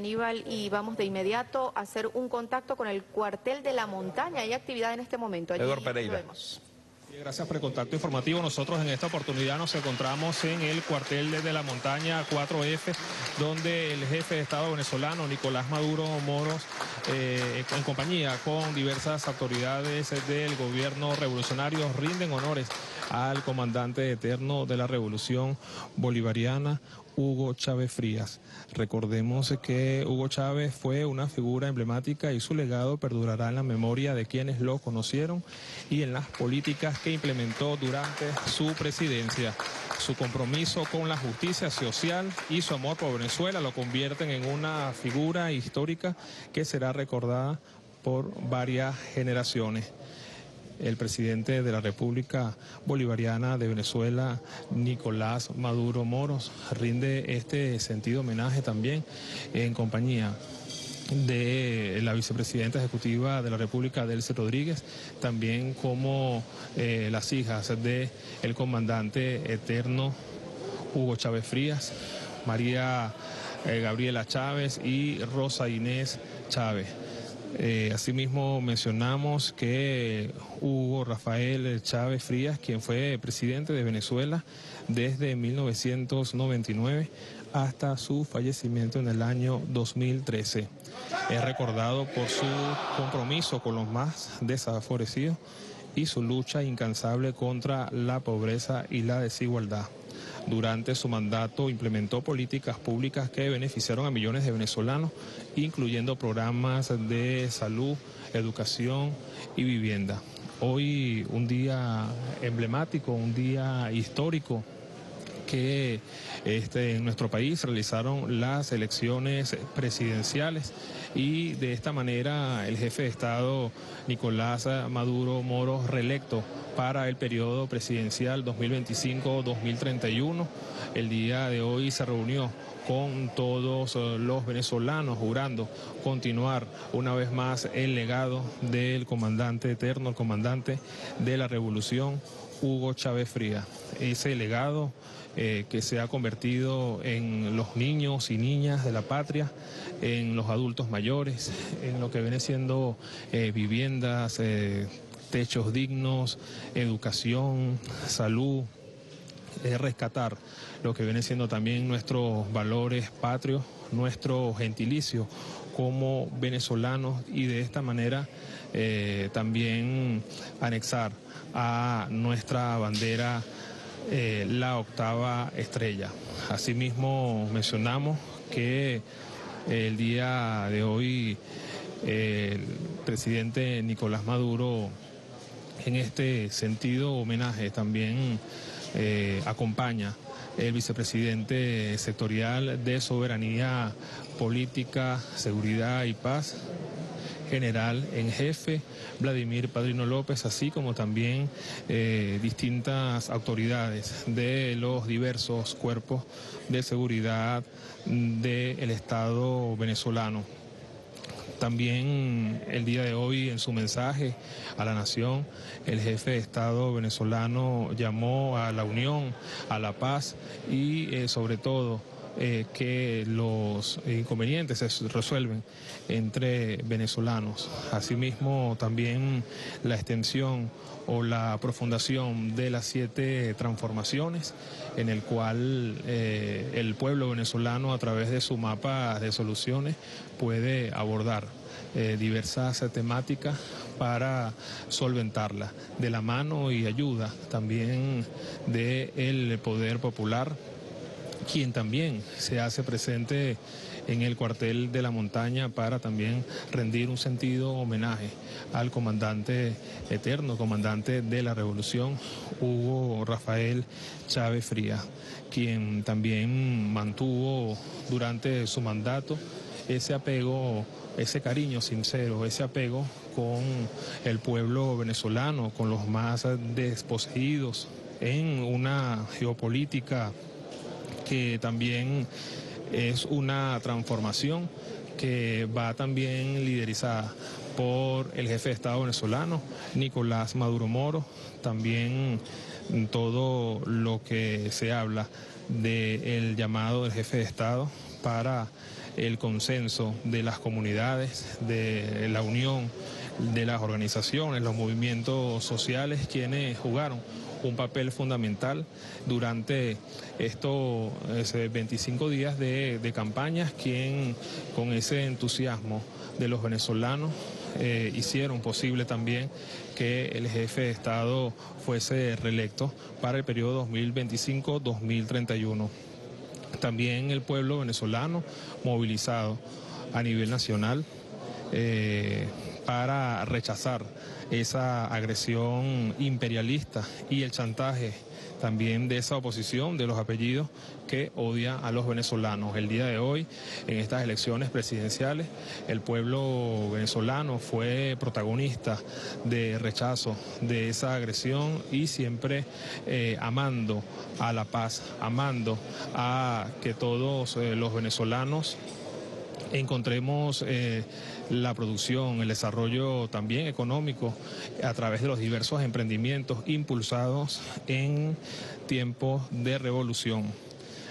Aníbal, y vamos de inmediato a hacer un contacto con el cuartel de la montaña. Hay actividad en este momento. Allí Eduardo Pereira. lo vemos. Gracias por el contacto informativo. Nosotros en esta oportunidad nos encontramos en el cuartel de la montaña 4F, donde el jefe de Estado venezolano, Nicolás Maduro Moros, eh, en compañía con diversas autoridades del gobierno revolucionario, rinden honores al comandante eterno de la revolución bolivariana, Hugo Chávez Frías. Recordemos que Hugo Chávez fue una figura emblemática y su legado perdurará en la memoria de quienes lo conocieron y en las políticas que implementó durante su presidencia. Su compromiso con la justicia social y su amor por Venezuela lo convierten en una figura histórica que será recordada por varias generaciones el presidente de la República Bolivariana de Venezuela, Nicolás Maduro Moros, rinde este sentido homenaje también en compañía de la vicepresidenta ejecutiva de la República, Delce Rodríguez, también como eh, las hijas del el comandante eterno Hugo Chávez Frías, María eh, Gabriela Chávez y Rosa Inés Chávez. Eh, asimismo mencionamos que Hugo Rafael Chávez Frías, quien fue presidente de Venezuela desde 1999 hasta su fallecimiento en el año 2013. Es recordado por su compromiso con los más desfavorecidos y su lucha incansable contra la pobreza y la desigualdad. Durante su mandato implementó políticas públicas que beneficiaron a millones de venezolanos, incluyendo programas de salud, educación y vivienda. Hoy un día emblemático, un día histórico que este, en nuestro país realizaron las elecciones presidenciales y de esta manera el jefe de Estado Nicolás Maduro Moro reelecto para el periodo presidencial 2025-2031. El día de hoy se reunió con todos eh, los venezolanos jurando continuar una vez más el legado del comandante eterno, el comandante de la revolución, Hugo Chávez Fría. Ese legado eh, que se ha convertido en los niños y niñas de la patria, en los adultos mayores, en lo que viene siendo eh, viviendas, techos dignos, educación, salud, es rescatar lo que viene siendo también nuestros valores patrios, nuestro gentilicio como venezolanos y de esta manera eh, también anexar a nuestra bandera eh, la octava estrella. Asimismo mencionamos que el día de hoy el presidente Nicolás Maduro en este sentido, homenaje también eh, acompaña el vicepresidente sectorial de Soberanía Política, Seguridad y Paz, general en jefe, Vladimir Padrino López, así como también eh, distintas autoridades de los diversos cuerpos de seguridad del Estado venezolano. También el día de hoy en su mensaje a la nación, el jefe de Estado venezolano llamó a la unión, a la paz y eh, sobre todo eh, que los inconvenientes se resuelven entre venezolanos. Asimismo, también la extensión o la profundación de las siete transformaciones, en el cual eh, el pueblo venezolano a través de su mapa de soluciones puede abordar eh, diversas temáticas para solventarla, de la mano y ayuda también del poder popular quien también se hace presente en el cuartel de la montaña para también rendir un sentido homenaje al comandante eterno, comandante de la revolución, Hugo Rafael Chávez Frías, quien también mantuvo durante su mandato ese apego, ese cariño sincero, ese apego con el pueblo venezolano, con los más desposeídos en una geopolítica que también es una transformación que va también liderizada por el jefe de Estado venezolano, Nicolás Maduro Moro, también todo lo que se habla del llamado del jefe de Estado para el consenso de las comunidades, de la unión de las organizaciones, los movimientos sociales, quienes jugaron un papel fundamental durante estos 25 días de, campañas, quien con ese entusiasmo de los venezolanos eh, hicieron posible también que el jefe de Estado fuese reelecto para el periodo 2025-2031. También el pueblo venezolano movilizado a nivel nacional eh, para rechazar esa agresión imperialista y el chantaje también de esa oposición de los apellidos que odia a los venezolanos. El día de hoy, en estas elecciones presidenciales, el pueblo venezolano fue protagonista de rechazo de esa agresión y siempre eh, amando a la paz, amando a que todos eh, los venezolanos encontremos eh, la producción, el desarrollo también económico a través de los diversos emprendimientos impulsados en tiempos de revolución.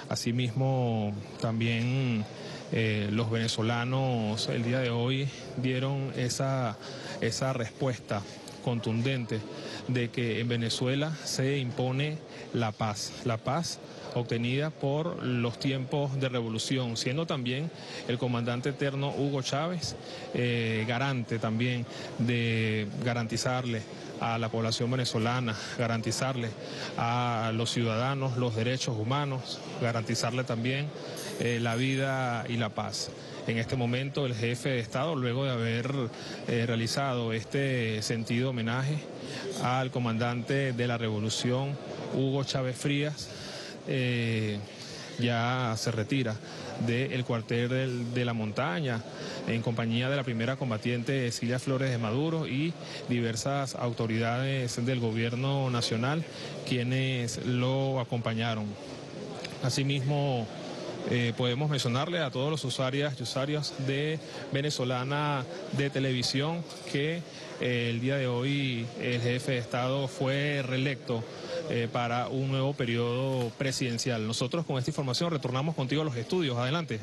Asimismo, también eh, los venezolanos el día de hoy dieron esa, esa respuesta contundente de que en Venezuela se impone la paz, la paz obtenida por los tiempos de revolución, siendo también el comandante eterno Hugo Chávez eh, garante también de garantizarle a la población venezolana, garantizarle a los ciudadanos los derechos humanos, garantizarle también eh, la vida y la paz. En este momento el jefe de Estado, luego de haber eh, realizado este sentido homenaje al comandante de la revolución, Hugo Chávez Frías, eh, ya se retira del cuartel de la montaña en compañía de la primera combatiente Silvia Flores de Maduro y diversas autoridades del gobierno nacional quienes lo acompañaron. Asimismo, eh, podemos mencionarle a todos los usuarios y usuarios de venezolana de televisión que eh, el día de hoy el jefe de Estado fue reelecto eh, para un nuevo periodo presidencial. Nosotros con esta información retornamos contigo a los estudios. Adelante.